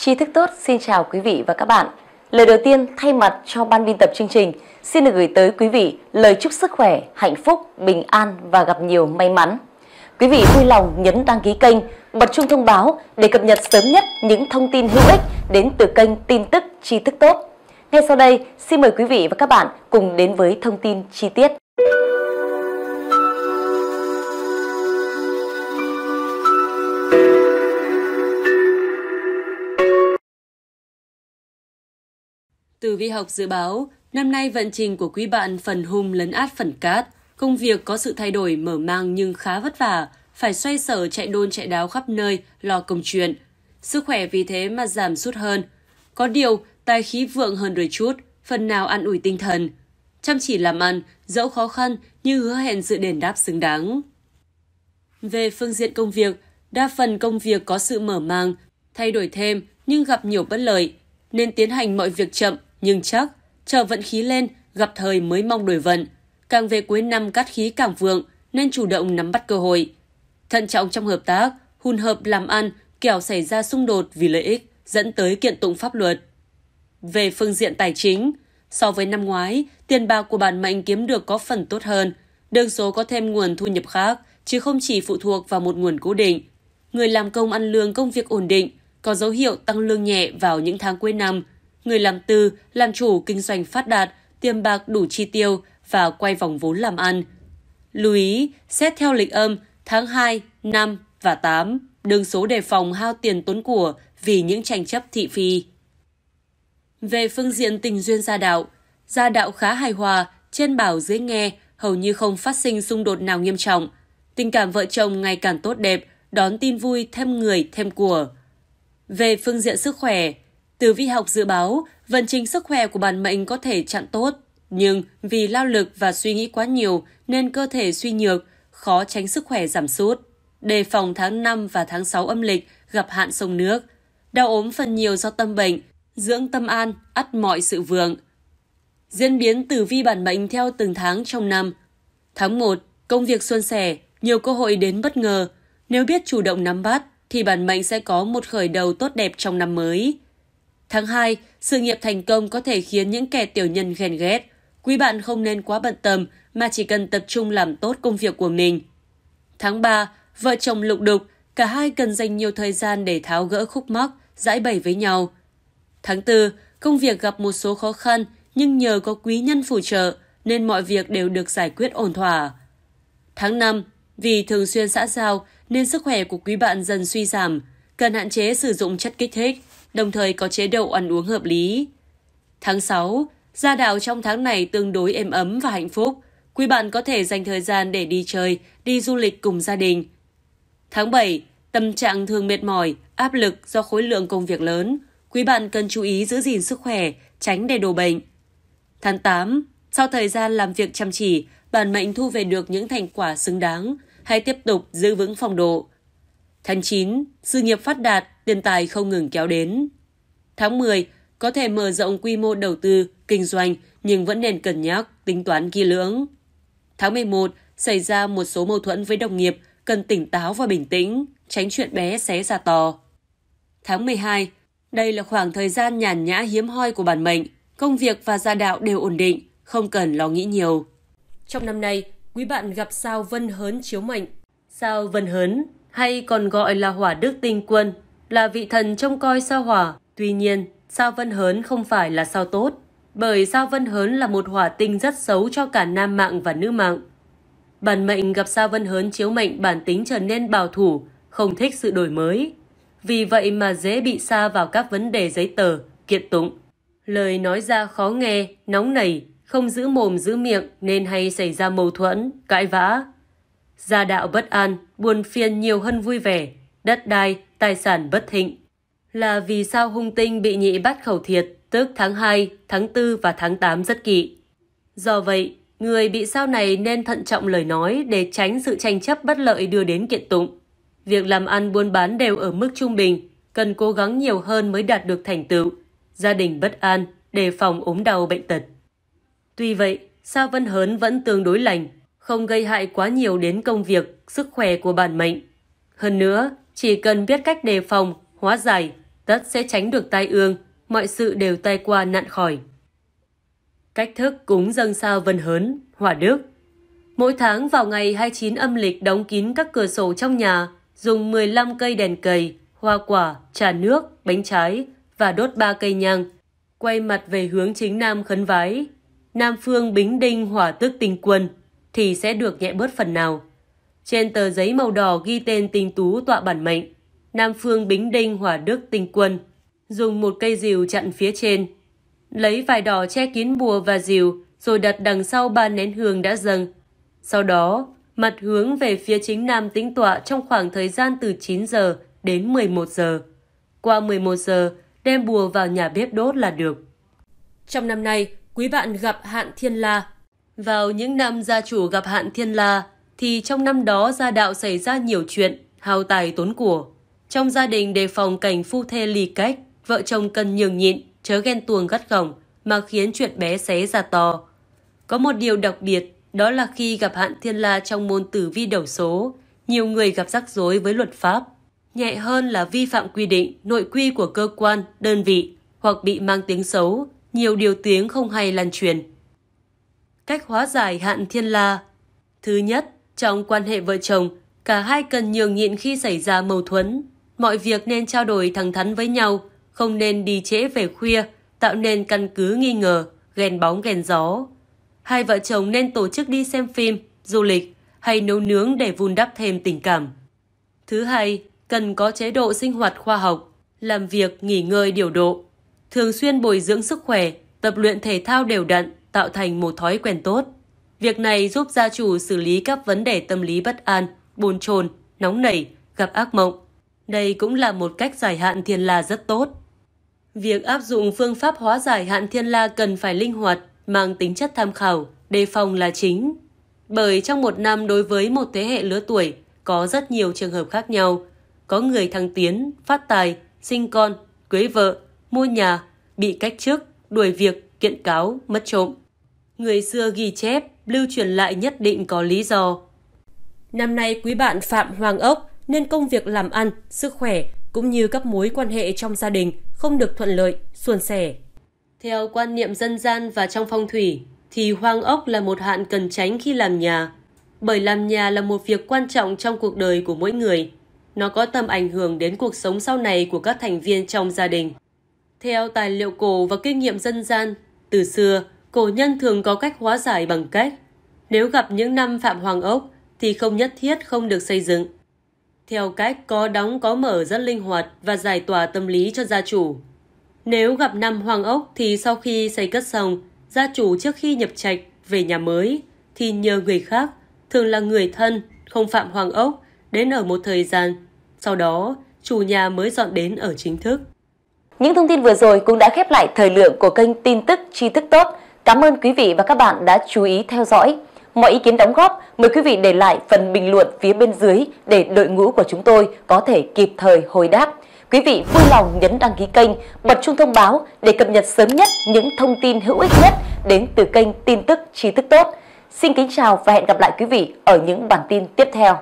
Tri thức tốt xin chào quý vị và các bạn. Lời đầu tiên thay mặt cho ban biên tập chương trình xin được gửi tới quý vị lời chúc sức khỏe, hạnh phúc, bình an và gặp nhiều may mắn. Quý vị vui lòng nhấn đăng ký kênh, bật chuông thông báo để cập nhật sớm nhất những thông tin hữu ích đến từ kênh tin tức tri thức tốt. Ngay sau đây, xin mời quý vị và các bạn cùng đến với thông tin chi tiết. Từ vi học dự báo, năm nay vận trình của quý bạn phần hung lấn át phần cát. Công việc có sự thay đổi mở mang nhưng khá vất vả, phải xoay sở chạy đôn chạy đáo khắp nơi, lo công chuyện. Sức khỏe vì thế mà giảm sút hơn. Có điều, tài khí vượng hơn đôi chút, phần nào ăn ủi tinh thần. Chăm chỉ làm ăn, dẫu khó khăn nhưng hứa hẹn sự đền đáp xứng đáng. Về phương diện công việc, đa phần công việc có sự mở mang, thay đổi thêm nhưng gặp nhiều bất lợi, nên tiến hành mọi việc chậm nhưng chắc, chờ vận khí lên, gặp thời mới mong đổi vận. Càng về cuối năm cát khí càng vượng, nên chủ động nắm bắt cơ hội. Thận trọng trong hợp tác, hùn hợp làm ăn, kẻo xảy ra xung đột vì lợi ích, dẫn tới kiện tụng pháp luật. Về phương diện tài chính, so với năm ngoái, tiền bạc của bản mệnh kiếm được có phần tốt hơn, đơn số có thêm nguồn thu nhập khác, chứ không chỉ phụ thuộc vào một nguồn cố định. Người làm công ăn lương công việc ổn định, có dấu hiệu tăng lương nhẹ vào những tháng cuối năm, người làm tư, làm chủ kinh doanh phát đạt, tiêm bạc đủ chi tiêu và quay vòng vốn làm ăn. Lưu ý, xét theo lịch âm, tháng 2, 5 và 8, đường số đề phòng hao tiền tốn của vì những tranh chấp thị phi. Về phương diện tình duyên gia đạo, gia đạo khá hài hòa, trên bảo dưới nghe, hầu như không phát sinh xung đột nào nghiêm trọng. Tình cảm vợ chồng ngày càng tốt đẹp, đón tin vui thêm người thêm của. Về phương diện sức khỏe, từ vi học dự báo, vận trình sức khỏe của bản mệnh có thể chặn tốt, nhưng vì lao lực và suy nghĩ quá nhiều nên cơ thể suy nhược, khó tránh sức khỏe giảm sút. Đề phòng tháng 5 và tháng 6 âm lịch gặp hạn sông nước. Đau ốm phần nhiều do tâm bệnh, dưỡng tâm an, ắt mọi sự vượng. Diễn biến tử vi bản mệnh theo từng tháng trong năm. Tháng 1, công việc suôn sẻ, nhiều cơ hội đến bất ngờ. Nếu biết chủ động nắm bắt, thì bản mệnh sẽ có một khởi đầu tốt đẹp trong năm mới. Tháng 2, sự nghiệp thành công có thể khiến những kẻ tiểu nhân ghen ghét. Quý bạn không nên quá bận tâm mà chỉ cần tập trung làm tốt công việc của mình. Tháng 3, vợ chồng lục đục, cả hai cần dành nhiều thời gian để tháo gỡ khúc mắc, giải bày với nhau. Tháng 4, công việc gặp một số khó khăn nhưng nhờ có quý nhân phù trợ nên mọi việc đều được giải quyết ổn thỏa. Tháng 5, vì thường xuyên xã giao nên sức khỏe của quý bạn dần suy giảm, cần hạn chế sử dụng chất kích thích, đồng thời có chế độ ăn uống hợp lý. Tháng 6, gia đạo trong tháng này tương đối êm ấm và hạnh phúc. Quý bạn có thể dành thời gian để đi chơi, đi du lịch cùng gia đình. Tháng 7, tâm trạng thường mệt mỏi, áp lực do khối lượng công việc lớn. Quý bạn cần chú ý giữ gìn sức khỏe, tránh để đổ bệnh. Tháng 8, sau thời gian làm việc chăm chỉ, bản mệnh thu về được những thành quả xứng đáng, hãy tiếp tục giữ vững phong độ. Tháng 9, sự nghiệp phát đạt, tiền tài không ngừng kéo đến. Tháng 10, có thể mở rộng quy mô đầu tư, kinh doanh nhưng vẫn nên cân nhắc, tính toán kỹ lưỡng. Tháng 11, xảy ra một số mâu thuẫn với đồng nghiệp, cần tỉnh táo và bình tĩnh, tránh chuyện bé xé ra to. Tháng 12, đây là khoảng thời gian nhàn nhã hiếm hoi của bản mệnh, công việc và gia đạo đều ổn định, không cần lo nghĩ nhiều. Trong năm nay, quý bạn gặp sao vân hớn chiếu mệnh. Sao vân hớn, hay còn gọi là hỏa đức tinh quân, là vị thần trông coi sao hỏa. Tuy nhiên, sao vân hớn không phải là sao tốt, bởi sao vân hớn là một hỏa tinh rất xấu cho cả nam mạng và nữ mạng. Bản mệnh gặp sao vân hớn chiếu mệnh bản tính trở nên bảo thủ, không thích sự đổi mới. Vì vậy mà dễ bị xa vào các vấn đề giấy tờ, kiện tụng. Lời nói ra khó nghe, nóng nảy, không giữ mồm giữ miệng nên hay xảy ra mâu thuẫn, cãi vã. Gia đạo bất an, buồn phiền nhiều hơn vui vẻ, đất đai, tài sản bất thịnh. Là vì sao hung tinh bị nhị bắt khẩu thiệt, tức tháng 2, tháng 4 và tháng 8 rất kỵ. Do vậy, người bị sao này nên thận trọng lời nói để tránh sự tranh chấp bất lợi đưa đến kiện tụng. Việc làm ăn buôn bán đều ở mức trung bình, cần cố gắng nhiều hơn mới đạt được thành tựu. Gia đình bất an, đề phòng ốm đau bệnh tật. Tuy vậy, sao Vân Hớn vẫn tương đối lành, không gây hại quá nhiều đến công việc, sức khỏe của bản mệnh. Hơn nữa, chỉ cần biết cách đề phòng, hóa giải, tất sẽ tránh được tai ương, mọi sự đều tai qua nạn khỏi. Cách thức cúng dâng sao vân hớn, hỏa đức Mỗi tháng vào ngày 29 âm lịch đóng kín các cửa sổ trong nhà, dùng 15 cây đèn cầy, hoa quả, trà nước, bánh trái và đốt ba cây nhang. Quay mặt về hướng chính nam khấn vái. Nam phương bính đinh hỏa tức tinh quân thì sẽ được nhẹ bớt phần nào. Trên tờ giấy màu đỏ ghi tên tinh tú tọa bản mệnh. Nam phương bính đinh hỏa đức tinh quân. Dùng một cây rìu chặn phía trên. Lấy vải đỏ che kín bùa và rìu rồi đặt đằng sau ba nén hương đã dâng sau đó, mặt hướng về phía chính nam tĩnh tọa trong khoảng thời gian từ 9 giờ đến 11 giờ. Qua 11 giờ, đem bùa vào nhà bếp đốt là được. Trong năm nay, quý bạn gặp hạn thiên la. Vào những năm gia chủ gặp hạn thiên la, thì trong năm đó gia đạo xảy ra nhiều chuyện, hao tài tốn của. Trong gia đình đề phòng cảnh phu thê lì cách, vợ chồng cần nhường nhịn, chớ ghen tuồng gắt gỏng, mà khiến chuyện bé xé ra to. Có một điều đặc biệt đó là khi gặp hạn thiên la trong môn tử vi đầu số, nhiều người gặp rắc rối với luật pháp. Nhẹ hơn là vi phạm quy định, nội quy của cơ quan, đơn vị hoặc bị mang tiếng xấu, nhiều điều tiếng không hay lan truyền. Cách hóa giải hạn thiên la Thứ nhất, trong quan hệ vợ chồng, cả hai cần nhường nhịn khi xảy ra mâu thuẫn. Mọi việc nên trao đổi thẳng thắn với nhau, không nên đi trễ về khuya, tạo nên căn cứ nghi ngờ, ghen bóng ghen gió hai vợ chồng nên tổ chức đi xem phim, du lịch hay nấu nướng để vun đắp thêm tình cảm. Thứ hai, cần có chế độ sinh hoạt khoa học, làm việc nghỉ ngơi điều độ, thường xuyên bồi dưỡng sức khỏe, tập luyện thể thao đều đặn, tạo thành một thói quen tốt. Việc này giúp gia chủ xử lý các vấn đề tâm lý bất an, bồn chồn, nóng nảy, gặp ác mộng. Đây cũng là một cách giải hạn thiên la rất tốt. Việc áp dụng phương pháp hóa giải hạn thiên la cần phải linh hoạt, mang tính chất tham khảo, đề phòng là chính. Bởi trong một năm đối với một thế hệ lứa tuổi có rất nhiều trường hợp khác nhau. Có người thăng tiến, phát tài, sinh con, cưới vợ, mua nhà, bị cách chức, đuổi việc, kiện cáo, mất trộm. Người xưa ghi chép, lưu truyền lại nhất định có lý do. Năm nay quý bạn Phạm Hoàng Ốc nên công việc làm ăn, sức khỏe cũng như các mối quan hệ trong gia đình không được thuận lợi, suôn sẻ. Theo quan niệm dân gian và trong phong thủy, thì hoang ốc là một hạn cần tránh khi làm nhà. Bởi làm nhà là một việc quan trọng trong cuộc đời của mỗi người. Nó có tầm ảnh hưởng đến cuộc sống sau này của các thành viên trong gia đình. Theo tài liệu cổ và kinh nghiệm dân gian, từ xưa, cổ nhân thường có cách hóa giải bằng cách nếu gặp những năm phạm hoàng ốc thì không nhất thiết không được xây dựng. Theo cách có đóng có mở rất linh hoạt và giải tỏa tâm lý cho gia chủ. Nếu gặp năm hoàng ốc thì sau khi xây cất xong, gia chủ trước khi nhập trạch về nhà mới thì nhờ người khác, thường là người thân, không phạm hoàng ốc, đến ở một thời gian. Sau đó, chủ nhà mới dọn đến ở chính thức. Những thông tin vừa rồi cũng đã khép lại thời lượng của kênh tin tức tri thức tốt. Cảm ơn quý vị và các bạn đã chú ý theo dõi. Mọi ý kiến đóng góp, mời quý vị để lại phần bình luận phía bên dưới để đội ngũ của chúng tôi có thể kịp thời hồi đáp. Quý vị vui lòng nhấn đăng ký kênh, bật chuông thông báo để cập nhật sớm nhất những thông tin hữu ích nhất đến từ kênh tin tức tri thức tốt. Xin kính chào và hẹn gặp lại quý vị ở những bản tin tiếp theo.